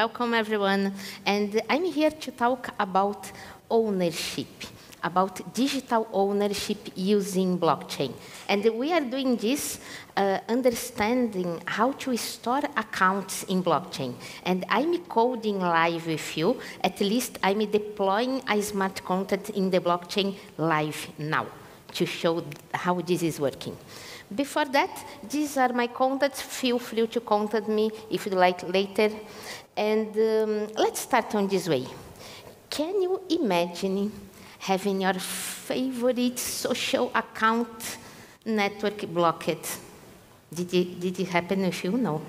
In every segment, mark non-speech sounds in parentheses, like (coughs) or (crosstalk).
Welcome, everyone. And I'm here to talk about ownership, about digital ownership using blockchain. And we are doing this uh, understanding how to store accounts in blockchain. And I'm coding live with you. At least I'm deploying a smart contract in the blockchain live now to show how this is working. Before that, these are my contacts. Feel free to contact me if you like later. And um, let's start on this way. Can you imagine having your favorite social account network blocked? Did it, did it happen with you? No.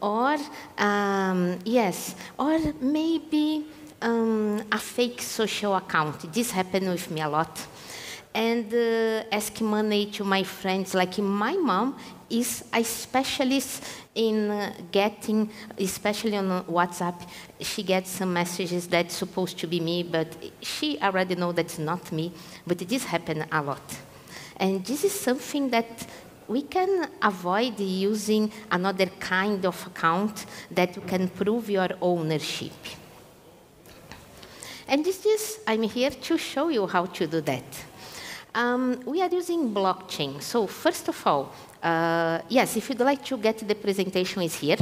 Or, um, yes, or maybe um, a fake social account. This happened with me a lot and uh, ask money to my friends. Like my mom is a specialist in uh, getting, especially on WhatsApp, she gets some messages that's supposed to be me, but she already know that's not me. But this happen a lot. And this is something that we can avoid using another kind of account that you can prove your ownership. And this is, I'm here to show you how to do that. Um, we are using blockchain. So first of all, uh, yes, if you'd like to get the presentation is here.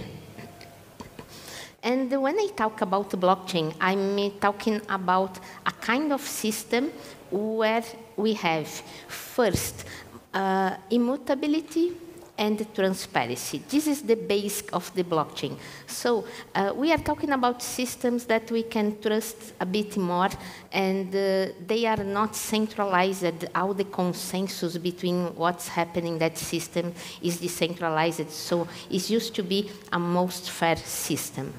And when I talk about blockchain, I'm talking about a kind of system where we have first uh, immutability, and transparency. This is the base of the blockchain. So uh, we are talking about systems that we can trust a bit more, and uh, they are not centralized. All the consensus between what's happening in that system is decentralized. So it used to be a most fair system.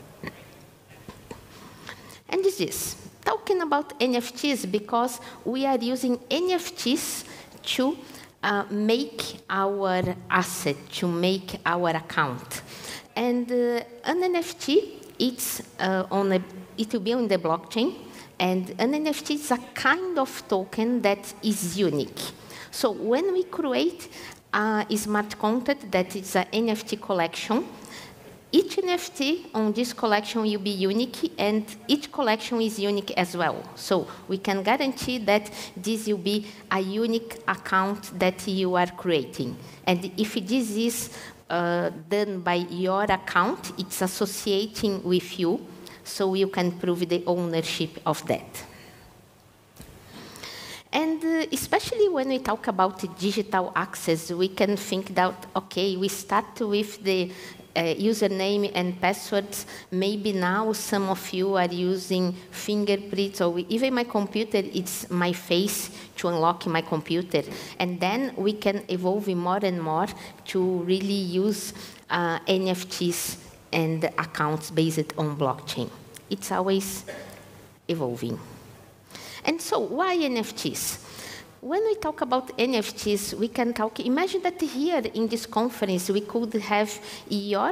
And this is talking about NFTs because we are using NFTs to uh, make our asset, to make our account. And uh, an NFT, it's uh, on a, it will be on the blockchain, and an NFT is a kind of token that is unique. So when we create a smart contract that is an NFT collection, each NFT on this collection will be unique, and each collection is unique as well. So we can guarantee that this will be a unique account that you are creating. And if this is uh, done by your account, it's associating with you, so you can prove the ownership of that. And uh, especially when we talk about digital access, we can think that, okay, we start with the uh, username and passwords. Maybe now some of you are using fingerprints or even my computer, it's my face to unlock my computer. And then we can evolve more and more to really use uh, NFTs and accounts based on blockchain. It's always evolving. And so why NFTs? When we talk about NFTs, we can talk, imagine that here in this conference, we could have your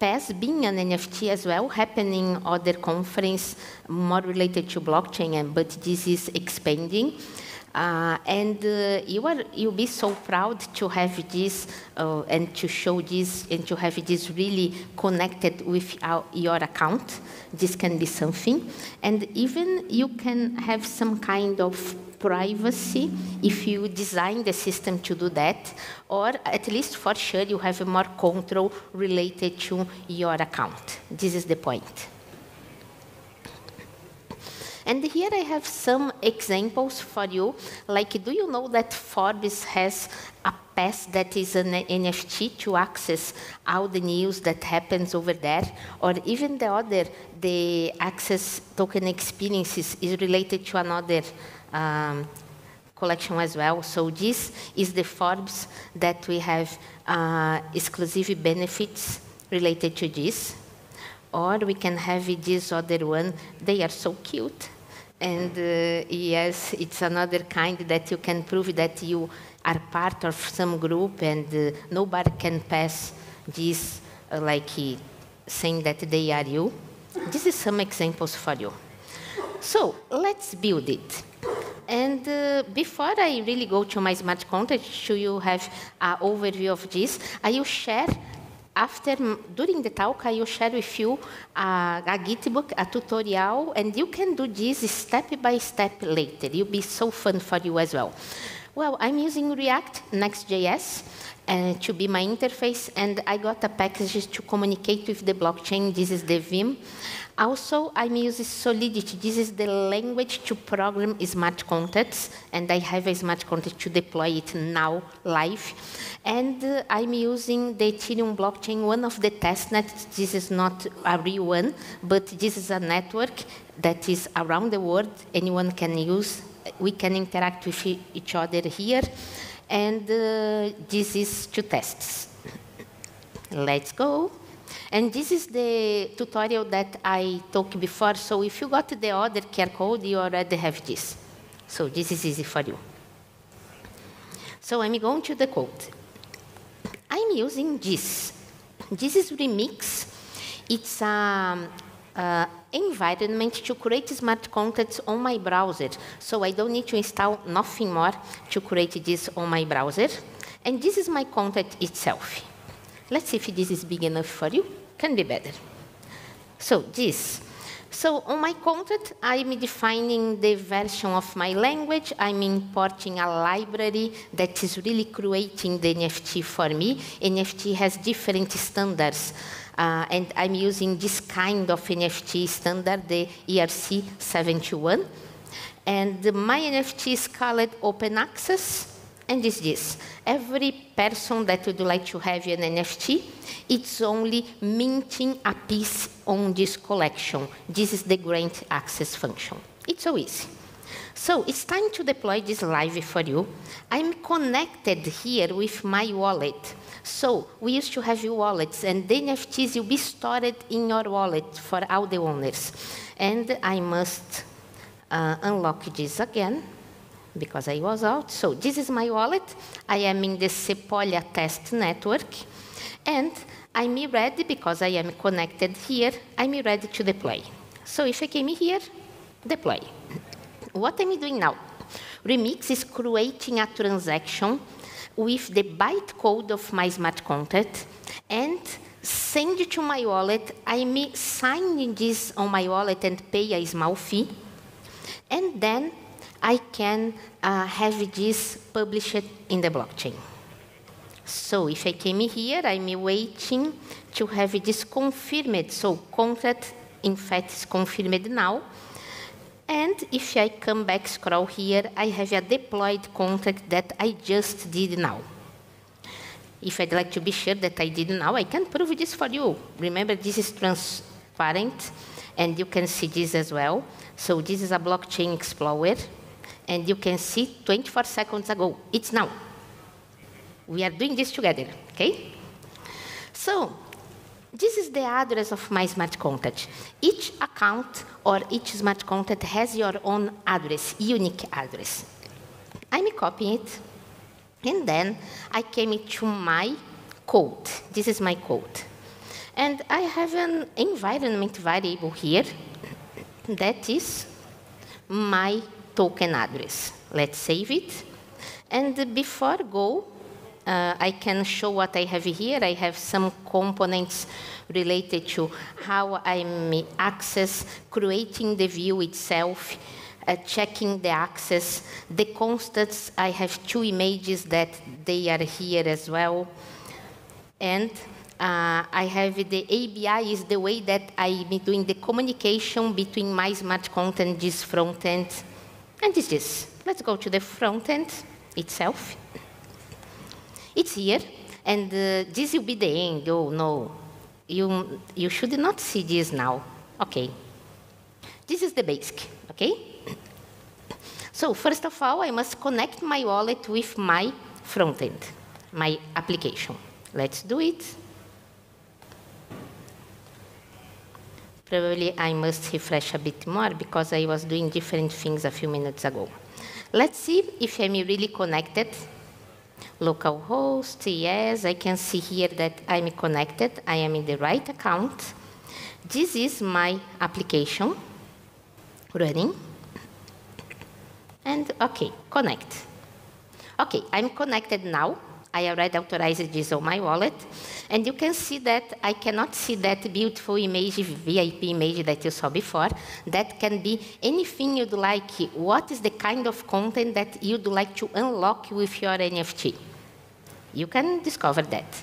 PAS being an NFT as well, happening other conference more related to blockchain, and but this is expanding. Uh, and uh, you are you'll be so proud to have this uh, and to show this and to have this really connected with our, your account. This can be something, and even you can have some kind of privacy if you design the system to do that, or at least for sure you have more control related to your account. This is the point. And here I have some examples for you. Like, do you know that Forbes has a pass that is an NFT to access all the news that happens over there? Or even the other, the access token experiences is related to another um, collection as well. So this is the Forbes that we have uh, exclusive benefits related to this. Or we can have this other one. They are so cute. And uh, yes, it's another kind that you can prove that you are part of some group and uh, nobody can pass this uh, like saying that they are you. This is some examples for you. So let's build it. And uh, before I really go to my smart contract, show you have an overview of this, I will share after, during the talk, I will share with you uh, a Gitbook, a tutorial, and you can do this step by step later. It'll be so fun for you as well. Well, I'm using React Next.js uh, to be my interface, and I got a package to communicate with the blockchain. This is the viem. Also, I'm using Solidity. This is the language to program smart contracts, and I have a smart contract to deploy it now live. And uh, I'm using the Ethereum blockchain, one of the testnets. This is not a real one, but this is a network that is around the world. Anyone can use. We can interact with each other here and uh, this is two tests. (coughs) Let's go. And this is the tutorial that I talked before, so if you got the other QR code, you already have this. So this is easy for you. So I'm going to the code. I'm using this. This is Remix. It's a um, uh, environment to create smart contracts on my browser. So I don't need to install nothing more to create this on my browser. And this is my contract itself. Let's see if this is big enough for you. Can be better. So this. So on my contract, I'm defining the version of my language. I'm importing a library that is really creating the NFT for me. NFT has different standards. Uh, and I'm using this kind of NFT standard, the ERC721. And my NFT is called open access, and is this. Every person that would like to have an NFT, it's only minting a piece on this collection. This is the grant access function. It's so easy. So it's time to deploy this live for you. I'm connected here with my wallet. So we used to have your wallets, and the NFTs will be stored in your wallet for all the owners. And I must uh, unlock this again because I was out. So this is my wallet. I am in the Sepolia test network. And I'm ready because I am connected here. I'm ready to deploy. So if I came here, deploy. What am I doing now? Remix is creating a transaction with the bytecode of my smart contract and send it to my wallet. I may sign this on my wallet and pay a small fee. And then I can uh, have this published in the blockchain. So if I came here, I'm waiting to have this confirmed. So contract, in fact, is confirmed now. And if I come back, scroll here, I have a deployed contract that I just did now. If I'd like to be sure that I did now, I can prove this for you. Remember, this is transparent, and you can see this as well. So this is a blockchain explorer, and you can see 24 seconds ago. It's now. We are doing this together, okay? So this is the address of my smart contract. Each account or each smart contract has your own address, unique address. I'm copying it, and then I came to my code. This is my code. And I have an environment variable here that is my token address. Let's save it. And before go, uh, I can show what I have here. I have some components related to how I access, creating the view itself, uh, checking the access. The constants, I have two images that they are here as well. And uh, I have the ABI is the way that I'm doing the communication between my smart content, this front end, and this is. Let's go to the front end itself. It's here, and uh, this will be the end. Oh, no. You, you should not see this now. Okay. This is the basic, okay? So first of all, I must connect my wallet with my front end, my application. Let's do it. Probably I must refresh a bit more because I was doing different things a few minutes ago. Let's see if I'm really connected localhost, yes, I can see here that I'm connected. I am in the right account. This is my application running. And okay, connect. Okay, I'm connected now. I already authorized this on my wallet. And you can see that I cannot see that beautiful image, VIP image that you saw before. That can be anything you'd like. What is the kind of content that you'd like to unlock with your NFT? You can discover that.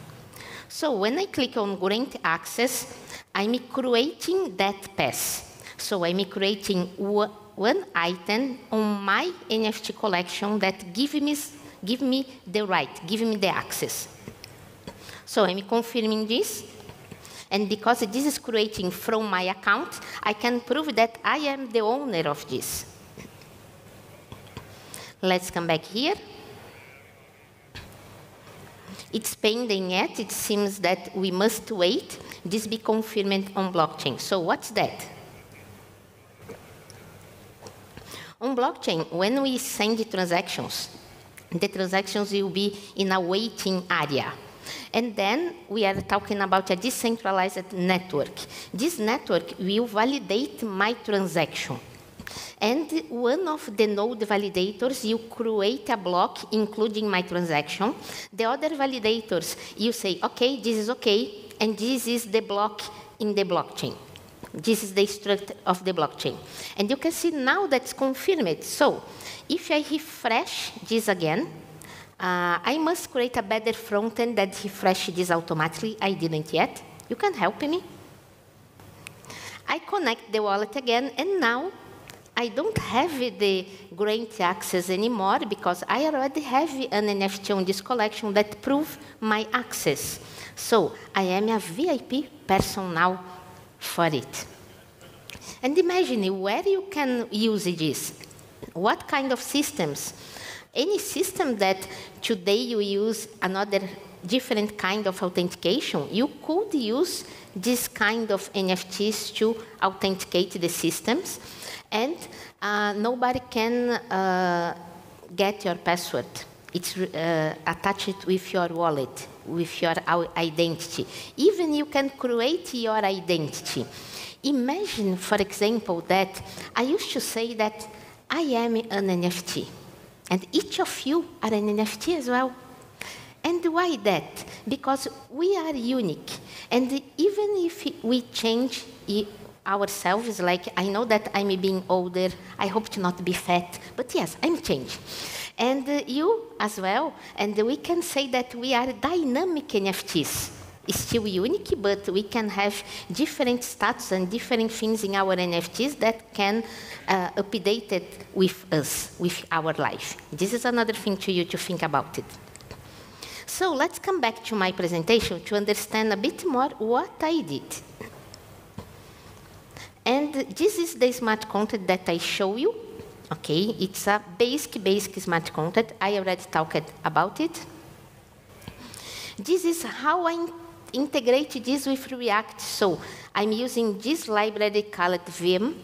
So when I click on grant access, I'm creating that pass. So I'm creating one item on my NFT collection that give me, give me the right, give me the access. So I'm confirming this. And because this is creating from my account, I can prove that I am the owner of this. Let's come back here. It's pending yet. It seems that we must wait. This be confirmed on blockchain. So what's that? On blockchain, when we send transactions, the transactions will be in a waiting area. And then we are talking about a decentralized network. This network will validate my transaction. And one of the node validators, you create a block including my transaction. The other validators, you say, okay, this is okay, and this is the block in the blockchain. This is the structure of the blockchain. And you can see now that's confirmed. So if I refresh this again, uh, I must create a better front end that refresh this automatically. I didn't yet. You can help me. I connect the wallet again, and now I don't have the grant access anymore because I already have an NFT on um this collection that prove my access. So I am a VIP person now for it. And imagine where you can use this. What kind of systems? Any system that today you use another different kind of authentication, you could use this kind of NFTs to authenticate the systems and uh, nobody can uh, get your password. It's uh, attached with your wallet, with your identity. Even you can create your identity. Imagine, for example, that I used to say that I am an NFT, and each of you are an NFT as well. And why that? Because we are unique. And even if we change ourselves, like I know that I'm being older, I hope to not be fat, but yes, I'm changing. And you as well, and we can say that we are dynamic NFTs. Still unique, but we can have different stats and different things in our NFTs that can uh, update it with us, with our life. This is another thing to you to think about it. So let's come back to my presentation to understand a bit more what I did. And this is the smart contract that I show you. Okay, it's a basic, basic smart contract. I already talked about it. This is how I integrate this with React. So I'm using this library called viem,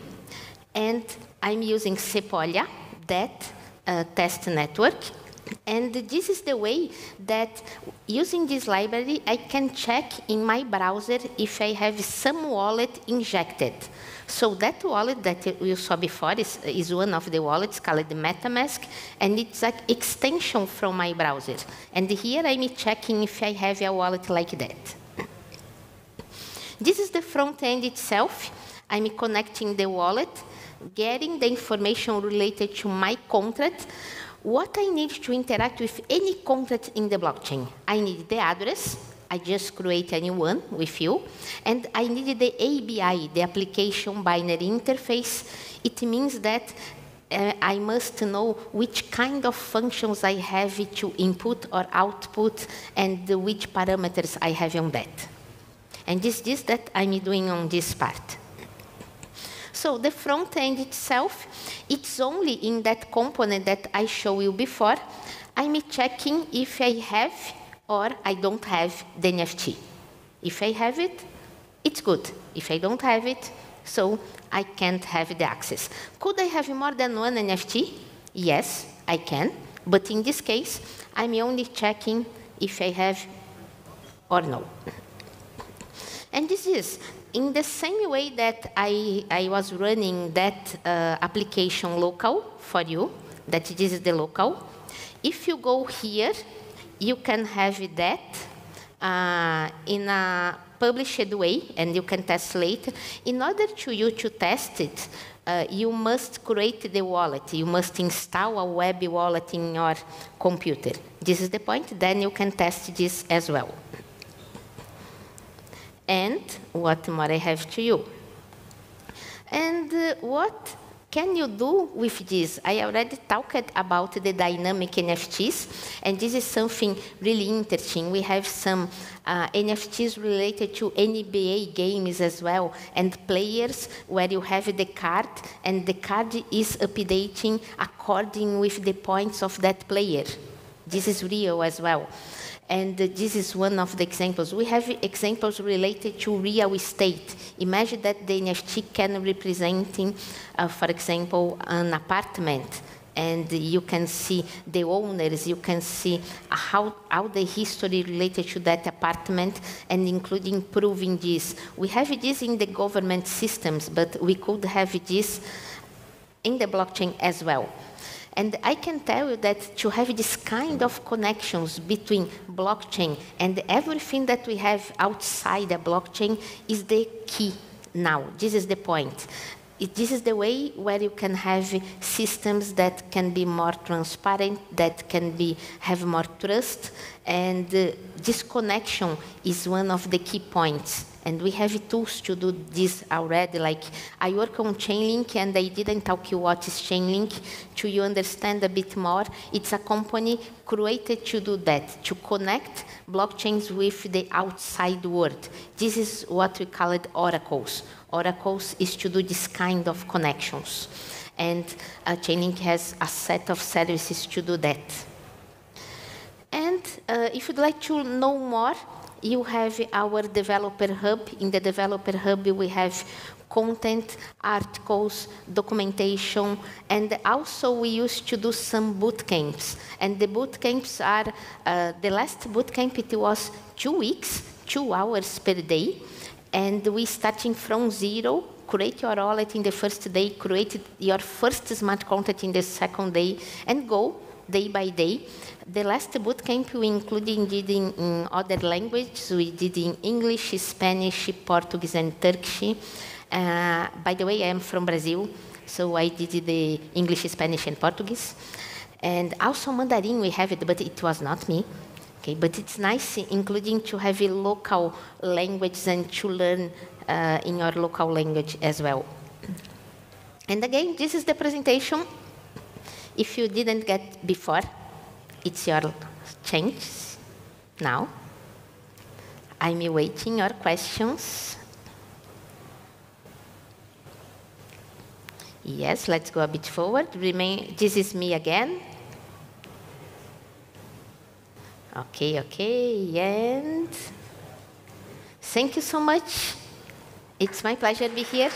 and I'm using Sepolia, that uh, test network. And this is the way that using this library, I can check in my browser if I have some wallet injected. So that wallet that you saw before is, is one of the wallets called MetaMask, and it's an extension from my browser. And here I'm checking if I have a wallet like that. This is the front end itself. I'm connecting the wallet, getting the information related to my contract, what I need to interact with any contract in the blockchain. I need the address, I just create a new one with you. And I need the ABI, the application binary interface. It means that uh, I must know which kind of functions I have to input or output and which parameters I have on that. And this is that I'm doing on this part. So the front end itself, it's only in that component that I showed you before. I'm checking if I have or I don't have the NFT. If I have it, it's good. If I don't have it, so I can't have the access. Could I have more than one NFT? Yes, I can. But in this case, I'm only checking if I have or no. And this is in the same way that I, I was running that uh, application local for you, that this is the local. If you go here you can have that uh, in a published way, and you can test later. In order to you to test it, uh, you must create the wallet. You must install a web wallet in your computer. This is the point. Then you can test this as well. And what more I have to you? And uh, what can you do with this? I already talked about the dynamic NFTs, and this is something really interesting. We have some uh, NFTs related to NBA games as well, and players where you have the card, and the card is updating according with the points of that player. This is real as well. And this is one of the examples. We have examples related to real estate. Imagine that the NFT can representing, uh, for example, an apartment and you can see the owners, you can see how, how the history related to that apartment, and including proving this. We have this in the government systems, but we could have this in the blockchain as well. And I can tell you that to have this kind of connections between blockchain and everything that we have outside the blockchain is the key now. This is the point. It, this is the way where you can have systems that can be more transparent, that can be have more trust, and uh, this connection is one of the key points. And we have tools to do this already. Like I work on Chainlink, and I didn't talk you what is Chainlink to you understand a bit more. It's a company created to do that, to connect blockchains with the outside world. This is what we call it oracles. Oracles is to do this kind of connections. And uh, Chainlink has a set of services to do that. And uh, if you'd like to know more, you have our developer hub. In the developer hub, we have content, articles, documentation, and also we used to do some boot camps. And the boot camps are, uh, the last boot camp, it was two weeks, two hours per day, and we starting from zero, create your wallet in the first day, create your first smart contract in the second day, and go day by day. The last boot camp we included did in, in other languages. We did in English, Spanish, Portuguese, and Turkish. Uh, by the way, I am from Brazil, so I did the English, Spanish, and Portuguese. And also Mandarin, we have it, but it was not me. Okay, but it's nice, including to have a local language and to learn uh, in your local language as well. And again, this is the presentation. If you didn't get before, it's your chance now. I'm waiting your questions. Yes, let's go a bit forward. Remain, this is me again. Okay, okay, and thank you so much. It's my pleasure to be here.